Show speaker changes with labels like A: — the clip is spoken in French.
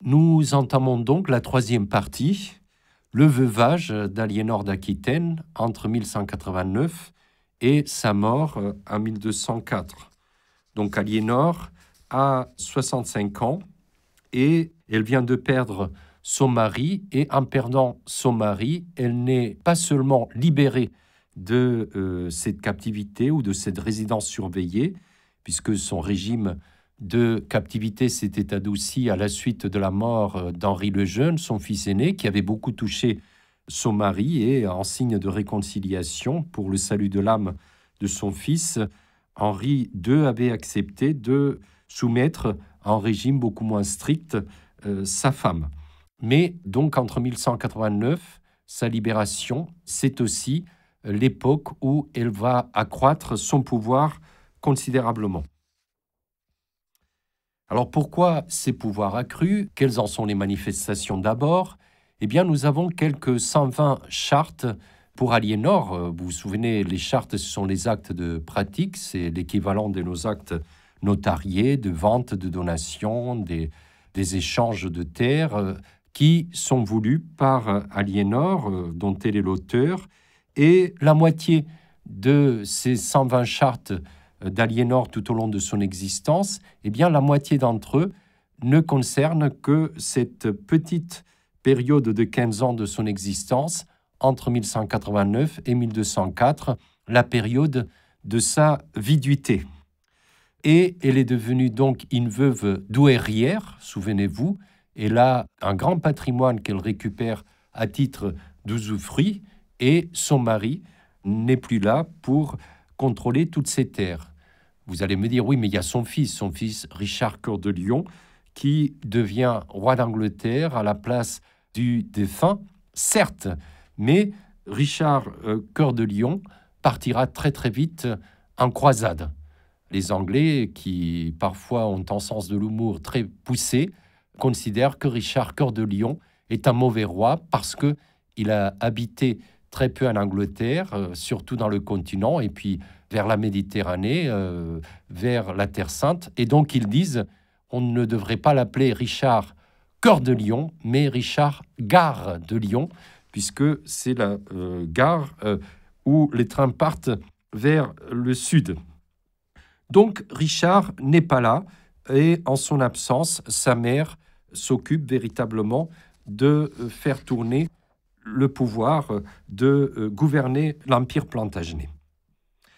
A: Nous entamons donc la troisième partie, le veuvage d'Aliénor d'Aquitaine entre 1189 et sa mort euh, en 1204. Donc Aliénor a 65 ans et elle vient de perdre son mari et en perdant son mari, elle n'est pas seulement libérée de euh, cette captivité ou de cette résidence surveillée, puisque son régime de captivité s'était adouci à la suite de la mort euh, d'Henri le Jeune, son fils aîné, qui avait beaucoup touché son mari, et en signe de réconciliation pour le salut de l'âme de son fils, Henri II avait accepté de soumettre en régime beaucoup moins strict euh, sa femme. Mais donc entre 1189, sa libération, c'est aussi l'époque où elle va accroître son pouvoir considérablement. Alors pourquoi ces pouvoirs accrus? Quelles en sont les manifestations d'abord? Eh bien nous avons quelques 120 chartes pour Aliénor. Vous vous souvenez, les chartes, ce sont les actes de pratique, c'est l'équivalent de nos actes notariés, de vente, de donation, des, des échanges de terres qui sont voulus par Aliénor, dont elle est l'auteur, et la moitié de ces 120 chartes d'Aliénor tout au long de son existence, eh bien la moitié d'entre eux ne concernent que cette petite période de 15 ans de son existence, entre 1189 et 1204, la période de sa viduité. Et elle est devenue donc une veuve douairière, souvenez-vous, elle a un grand patrimoine qu'elle récupère à titre d'usufruit, et son mari n'est plus là pour contrôler toutes ces terres. Vous allez me dire, oui, mais il y a son fils, son fils Richard Cœur de Lion, qui devient roi d'Angleterre à la place du défunt, certes, mais Richard euh, Cœur de Lion partira très très vite en croisade. Les Anglais, qui parfois ont un sens de l'humour très poussé, considèrent que Richard Cœur de Lion est un mauvais roi parce que il a habité très peu en Angleterre, euh, surtout dans le continent, et puis vers la Méditerranée, euh, vers la Terre Sainte. Et donc ils disent, on ne devrait pas l'appeler Richard Cœur de Lion, mais Richard Gare de Lyon, puisque c'est la euh, gare où les trains partent vers le sud. Donc Richard n'est pas là, et en son absence, sa mère s'occupe véritablement de faire tourner le pouvoir de euh, gouverner l'Empire plantagenet.